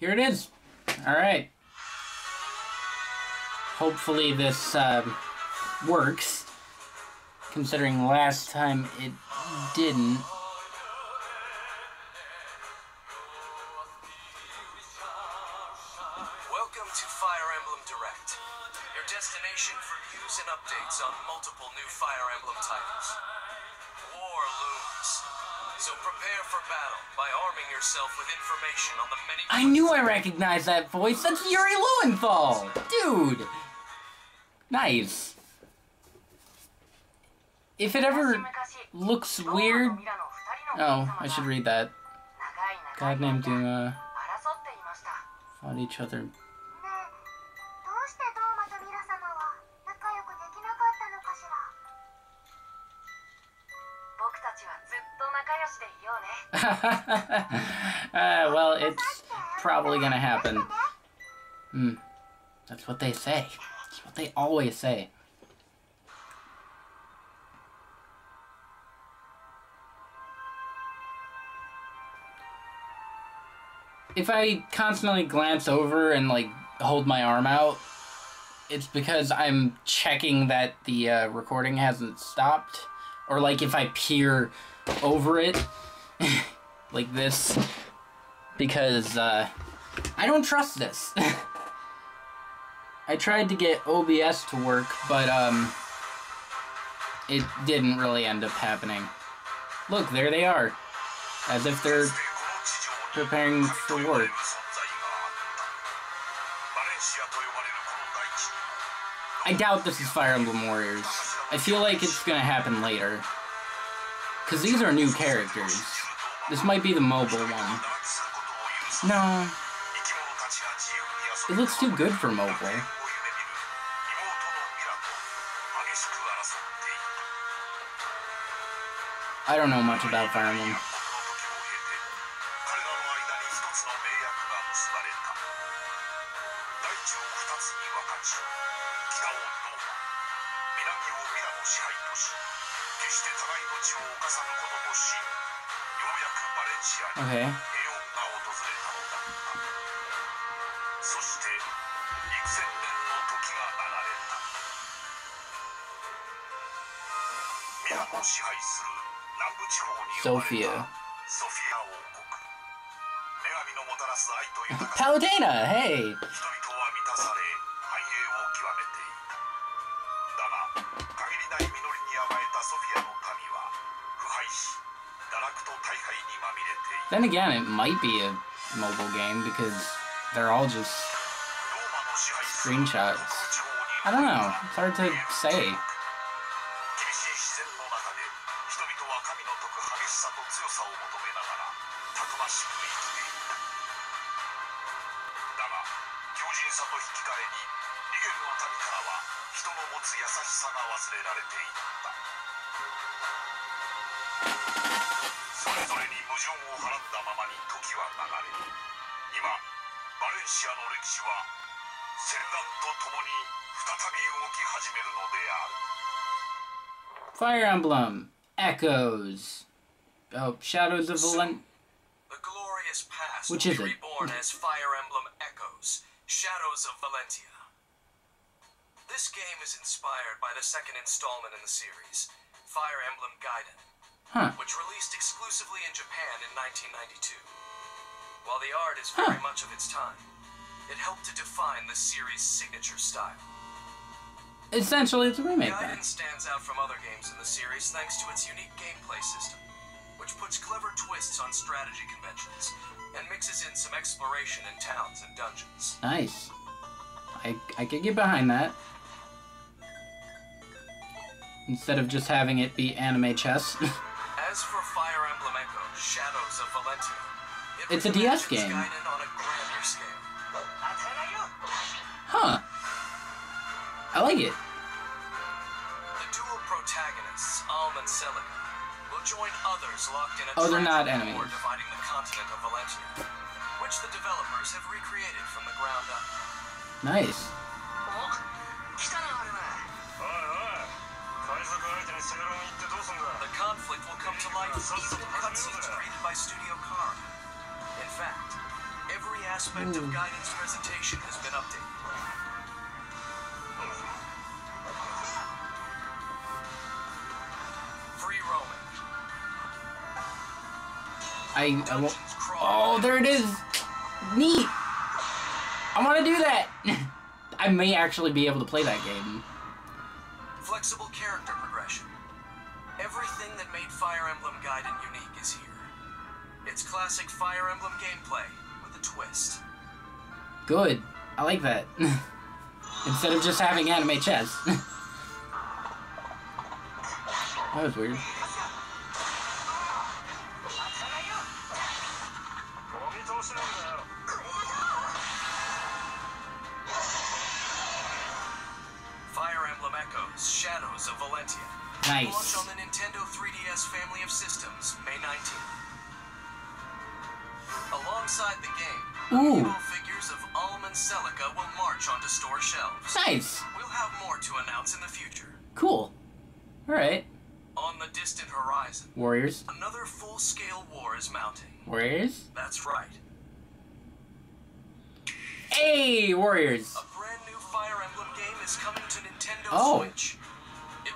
Here it is. All right. Hopefully this um, works, considering last time it didn't. Welcome to Fire Emblem Direct, your destination for news and updates on multiple new Fire Emblem titles. So prepare for battle by arming yourself with information on the many. I knew I recognized that voice. That's Yuri Lowenthal, dude. Nice. If it ever looks weird, oh, I should read that. God named Duma fought each other. ね uh, well, it's probably gonna happen. Hmm. That's what they say. That's what they always say. If I constantly glance over and like hold my arm out, it's because I'm checking that the uh, recording hasn't stopped. Or like if I peer over it, like this, because uh, I don't trust this. I tried to get OBS to work, but um, it didn't really end up happening. Look, there they are, as if they're preparing for work. I doubt this is Fire Emblem Warriors. I feel like it's gonna happen later. Because these are new characters. This might be the mobile one. No. It looks too good for mobile. I don't know much about Fire Emblem. Zofia. Palutena, hey! Then again, it might be a mobile game because they're all just screenshots. I don't know. It's hard to say. 強靭さと引き換えに逃げるの民からは人の持つ優しさが忘れられていったそれぞれに矛盾をはらんだままに時は流れ今バレンシアの歴史は戦乱とともに再び動き始めるのである Fire Emblem Echoes. Oh, Shadows of Valen. The glorious past Which is it? reborn as Fire Shadows of Valentia. This game is inspired by the second installment in the series, Fire Emblem Gaiden, Huh. which released exclusively in Japan in 1992. While the art is very much of its time, it helped to define the series' signature style. Essentially, it's a remake Gaiden then. stands out from other games in the series thanks to its unique gameplay system, which puts clever twists on strategy conventions and mixes in some exploration in towns and dungeons. Nice. I, I could get behind that. Instead of just having it be anime chess. As for Fire Emblem Echo Shadows of Valentia, it It's a DS game. On a grander scale. huh. I like it. The dual protagonists, Alm and Celica, join others locked in a oh, they're not enemies. dividing the continent of Valentia, which the developers have recreated from the ground up. Nice. The conflict will come to in cutscenes created by Studio Khara. In fact, every aspect Ooh. of hmm. Gaiden's presentation has been updated. I, I won't. Crawl. Oh, there it is. Neat. I want to do that. I may actually be able to play that game. Flexible character progression. Everything that made Fire Emblem Gaiden unique is here. It's classic Fire Emblem gameplay with a twist. Good. I like that. Instead of just having anime chess. that was weird. Nintendo 3DS family of systems May 19th. Alongside the game, Ooh. figures of Alm and Celica will march onto store shelves. Nice. We'll have more to announce in the future. Cool. Alright. On the distant horizon, Warriors. another full-scale war is mounting. Warriors. That's right. Hey, Warriors. A brand new Fire Emblem game is coming to Nintendo Oh. Switch.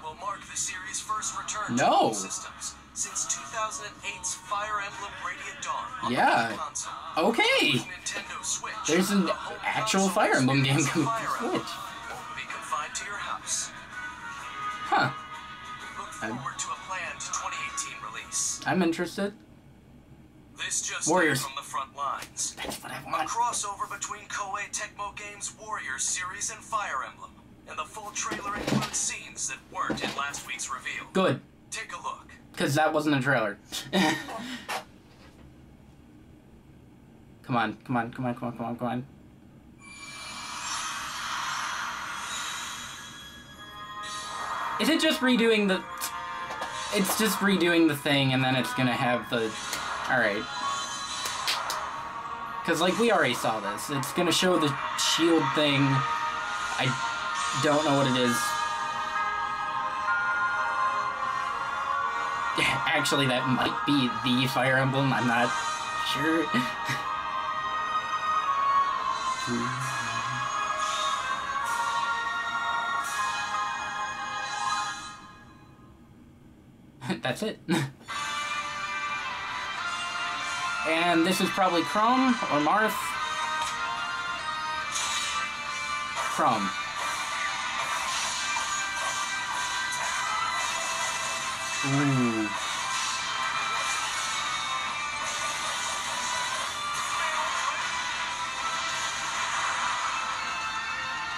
Will mark the series' first return No. to systems since 2008's Fire Emblem Radiant Dawn on Yeah. the console. Okay. Switch. There's an the actual Fire Emblem game coming to Switch. Be confined to your house. Huh. Look I'm- to a planned 2018 release. I'm interested. This just Warriors. from the front lines. That's what I want. A crossover between Koei Tecmo Games' Warriors series and Fire Emblem. And the full trailer includes scenes that weren't in last week's reveal. Good. Take a look. Because that wasn't a trailer. come on, come on, come on, come on, come on, come on. Is it just redoing the... It's just redoing the thing and then it's gonna have the... Alright. Because, like, we already saw this. It's gonna show the shield thing. I don't know what it is. Actually, that might be the Fire Emblem. I'm not sure. That's it. and this is probably Chrom or Marth. Chrom. Hmm. Ooh.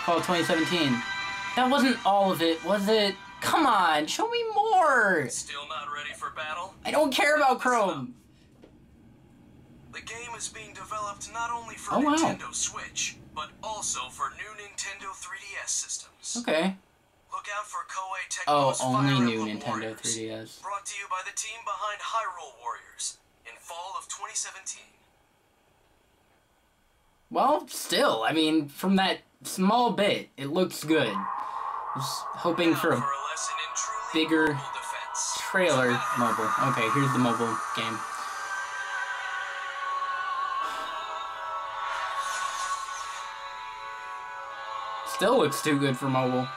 Fall 2017. That wasn't all of it, was it? Come on, show me more! Still not ready for battle? I don't care about Chrom! The game is being developed not only for Oh, wow. Nintendo Switch, but also for new Nintendo 3DS systems. Okay. Look out for Koei Oh, only new Nintendo Warriors, 3DS. Brought to you by the team behind Hyrule Warriors in fall of 2017. Well, still, I mean, from that small bit, it looks good. Was hoping for a in truly bigger mobile trailer mobile. Okay, here's the mobile game. Still looks too good for mobile.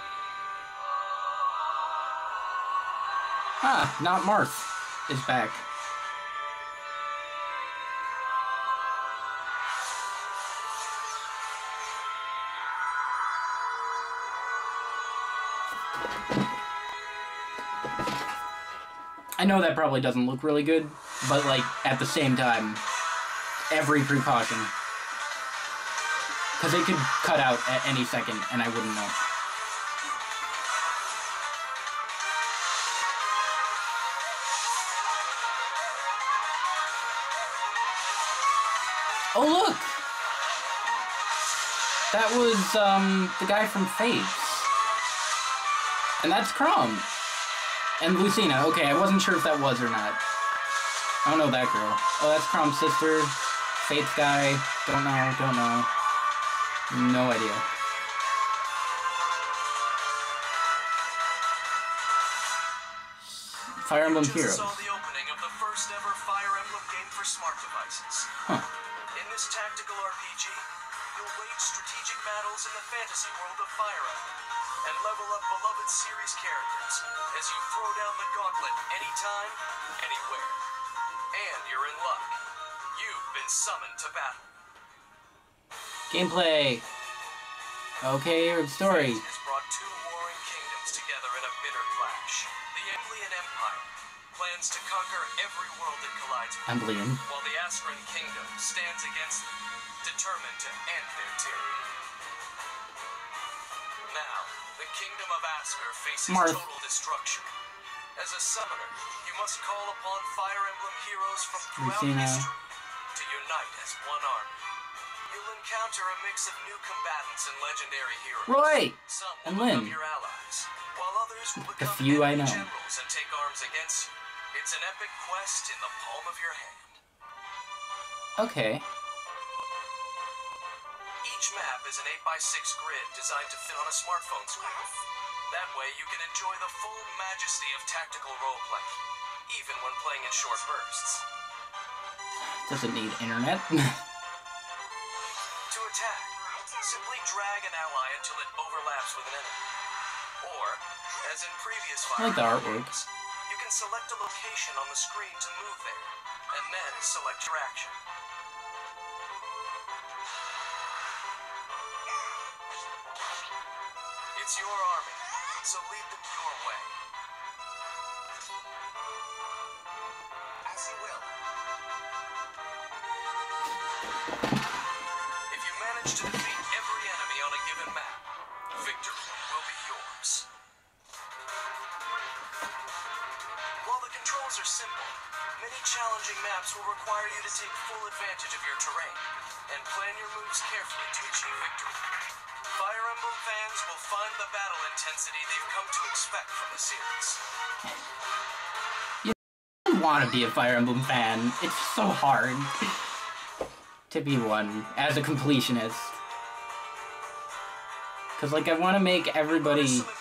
Ah, not Marth is back. I know that probably doesn't look really good, but like at the same time, every precaution. Because it could cut out at any second and I wouldn't know. Oh look! That was um the guy from Fates. And that's Chrom. And Lucina. Okay, I wasn't sure if that was or not. I don't know that girl. Oh, that's Chrom's sister. Fates guy. Don't know, don't know. No idea. Fire Emblem Heroes. Strategic in the fantasy world of Fire Emblem and level up beloved series characters as you throw down the gauntlet anytime, anywhere. And you're in luck. You've been summoned to battle. Gameplay. Okay, here's the story. Fate has brought two warring kingdoms together in a bitter clash. The Emblian Empire plans to conquer every world it collides with, Emblian. while the Askran Kingdom stands against them, determined to end their tyranny. The Kingdom of Askr faces Marth. total destruction. As a summoner, you must call upon Fire Emblem heroes from throughout Lucina. Uh, history to unite as one army. You'll encounter a mix of new combatants and legendary heroes. Roy! Some and will Lyn. your allies, while others will The few I know. generals and take arms against you. It's an epic quest in the palm of your hand. Okay. Each map is an 8x6 grid designed to fit on a smartphone screen. That way you can enjoy the full majesty of tactical roleplay, even when playing in short bursts. Doesn't need internet. To attack, simply drag an ally until it overlaps with an enemy. Or, as in previous like the Fire artwork. you can select a location on the screen to move there, and then select your action. Maps will require you to take full advantage of your terrain and plan your moves carefully to achieve victory. Fire Emblem fans will find the battle intensity they've come to expect from the series. I want to be a Fire Emblem fan. It's so hard to be one as a completionist. Cause like I want to make everybody Notice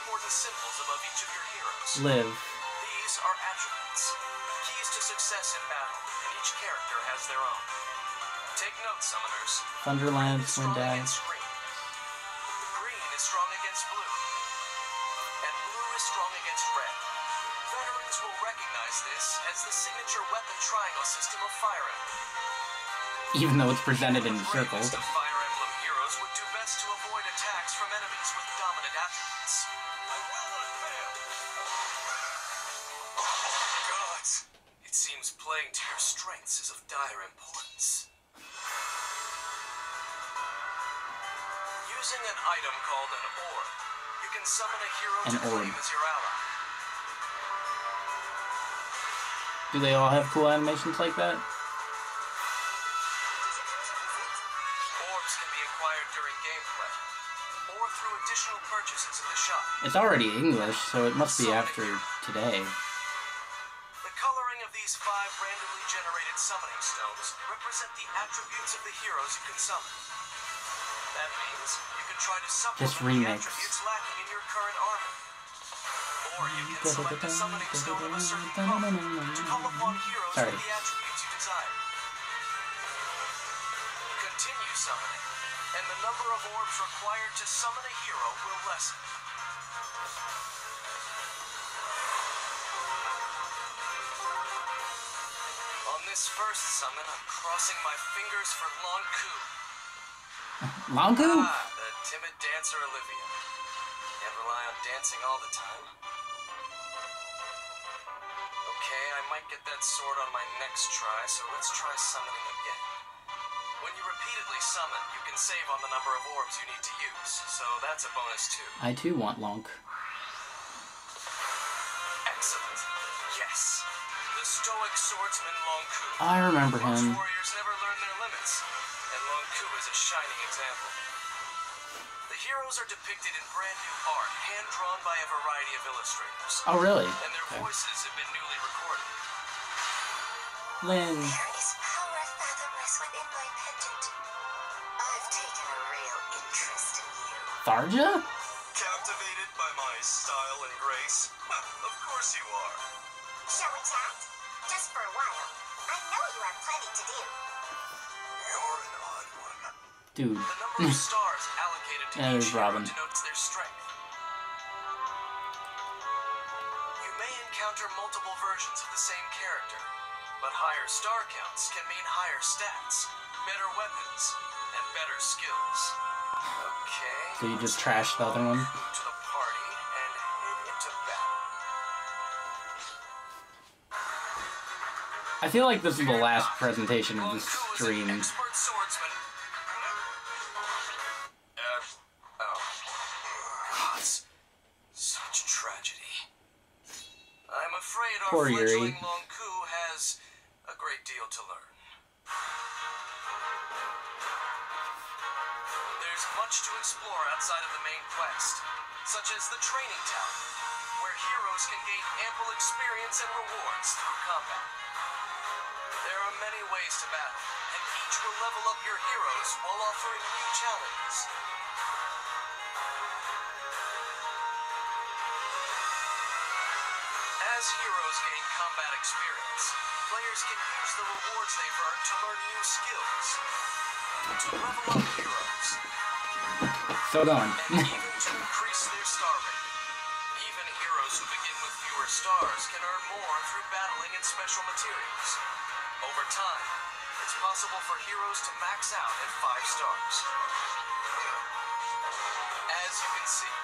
and each character has their own. Take note, summoners. Thunderland, strong green. Green is strong against blue. And blue is strong against red. Veterans will recognize this as the signature weapon triangle system of Fire Emblem. Even though it's presented in circles. An item called an orb, you can summon a hero An to claim as your ally. Do they all have cool animations like that? Orbs can be acquired during gameplay, or through additional purchases at the shop. It's already English, so it must be after today. The coloring of these five randomly generated summoning stones represent the attributes of the heroes you can summon. The remix. attributes lacking in your current armor. Or you can select a summoning stone of a certain color to call upon heroes Sorry. with the attributes you desire. Continue summoning, and the number of orbs required to summon a hero will lessen. On this first summon, I'm crossing my fingers for. Lon'qu? Ah, the timid dancer Olivia. Can't rely on dancing all the time. Okay, I might get that sword on my next try, so let's try summoning again. When you repeatedly summon, you can save on the number of orbs you need to use, so that's a bonus too. I too want Lonk. A shining example. The heroes are depicted in brand new art, hand drawn by a variety of illustrators, Oh, really? and their Okay. voices have been newly recorded. Lyn. There is power fathomless within my pendant. I've taken a real interest in you. Tharja? Dude. The number of stars allocated to Yeah, each Robin. denotes their strength. You may encounter multiple versions of the same character, but higher star counts can mean higher stats, better weapons, and better skills. Okay. So you just trashed the other one? welcome To the party and head into battle. I feel like this is the last presentation of this the Ku is an stream. Poor Yuri. fledgling Lon'qu has a great deal to learn. There's much to explore outside of the main quest, such as the training tower, where heroes can gain ample experience and rewards through combat. There are many ways to battle, and each will level up your heroes while offering new challenges. Gain combat experience, players can use the rewards they've earned to learn new skills. To level up heroes, So going. and even to increase their star rating. Even heroes who begin with fewer stars can earn more through battling in special materials. Over time, it's possible for heroes to max out at 5 stars. As you can see,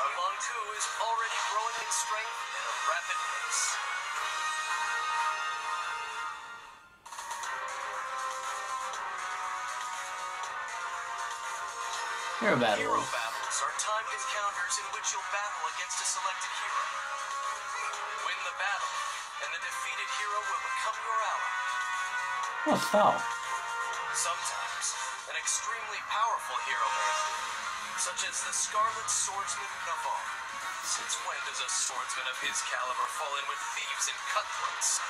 our Lon'qu is already growing in strength at a rapid pace. Hero Hero battles. are timed encounters in which you'll battle against a selected hero. Win the battle, and the defeated hero will become your ally. Oh, stop. Sometimes, an extremely powerful hero may appear, such as the Scarlet Swordsman Navarre. Since when does a swordsman of his caliber fall in with thieves and cutthroats?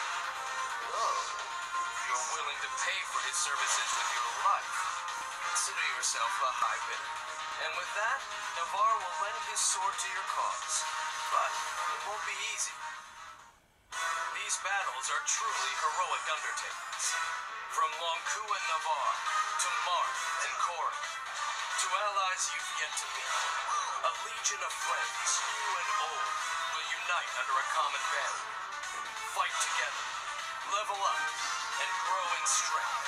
Oh, you're willing to pay for his services with your life. Consider yourself a bidder. And with that, Navarre will lend his sword to your cause. But it won't be easy. These battles are truly heroic undertakings. From Lon'qu and Navarre to Marth and Corrin, to allies you've yet to meet, a legion of friends, new and old, will unite under a common banner. Fight together, level up, and grow in strength.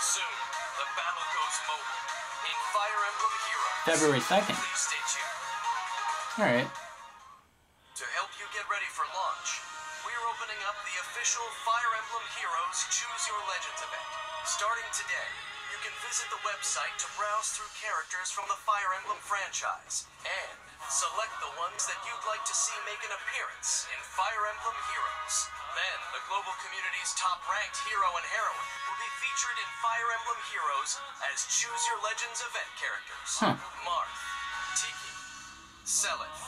Soon, the battle goes mobile in Fire Emblem Heroes. February 2nd. Please stay tuned. Alright. To help you get ready for launch, we're opening up the official Fire Emblem Heroes Choose Your Legends event. Starting today, can visit the website to browse through characters from the Fire Emblem franchise and select the ones that you'd like to see make an appearance in Fire Emblem Heroes. Then, the global community's top ranked hero and heroine will be featured in Fire Emblem Heroes as Choose Your Legends event characters. Huh. Marth, Tiki, Selith,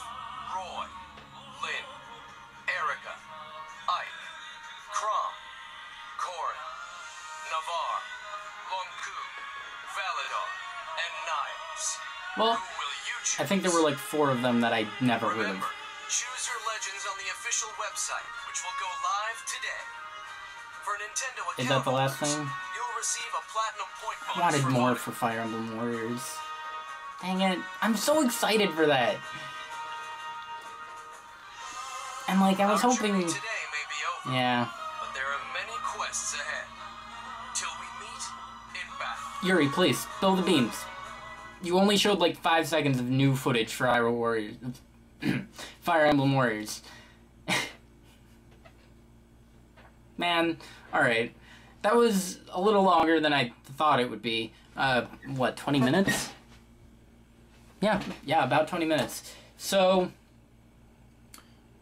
Roy, Lyn, Eirika, Ike, Chrom, Corrin, Navarre, Lon'qu, Validar, and Niles. Well, Who will you choose? I think there were like four of them that I never heard of. Choose your legends on the official website, which will go live today. For Nintendo Is that the last thing? You'll receive a platinum point I wanted for more voting. for Fire Emblem Warriors. Dang it. I'm so excited for that. And like, I was Our hoping. today may be over, Yeah. but there are many quests ahead. Yuri, please, spill the beans. You only showed like five seconds of new footage for Fire Warriors. Fire Emblem Warriors. Man, alright. That was a little longer than I thought it would be. Uh, what, 20 minutes? Yeah, yeah, about 20 minutes. So,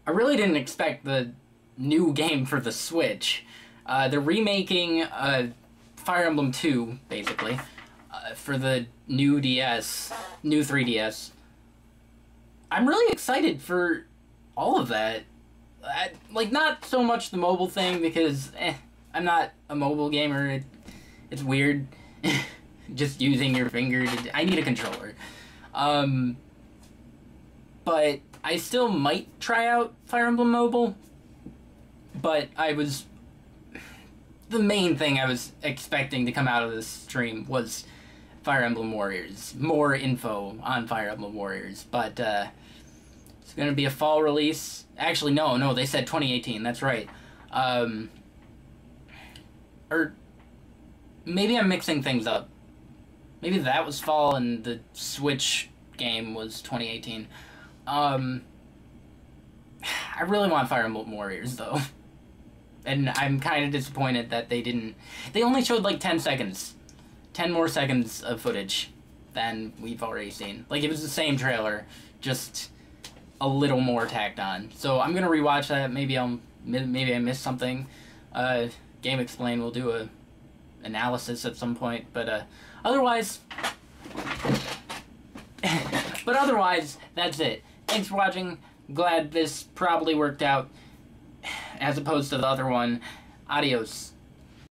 I really didn't expect the new game for the Switch. Uh, they're remaking uh, Fire Emblem 2, basically, uh, for the new DS, new 3DS. I'm really excited for all of that. I, like, not so much the mobile thing, because, eh, I'm not a mobile gamer. It, it's weird. Just using your finger. To, I need a controller. Um, but I still might try out Fire Emblem Mobile. But I was the main thing I was expecting to come out of this stream was Fire Emblem Warriors. More info on Fire Emblem Warriors, but uh, it's gonna be a fall release. Actually, no, no, they said 2018. That's right. Um, or maybe I'm mixing things up. Maybe that was fall and the Switch game was 2018. Um, I really want Fire Emblem Warriors though. And I'm kind of disappointed that they didn't. They only showed like 10 seconds. 10 more seconds of footage than we've already seen. Like it was the same trailer, just a little more tacked on. So I'm gonna rewatch that. Maybe I'll maybe I missed something. Uh, GameXplain will do a analysis at some point, but uh, otherwise, but otherwise, that's it. Thanks for watching. Glad this probably worked out as opposed to the other one. Adios.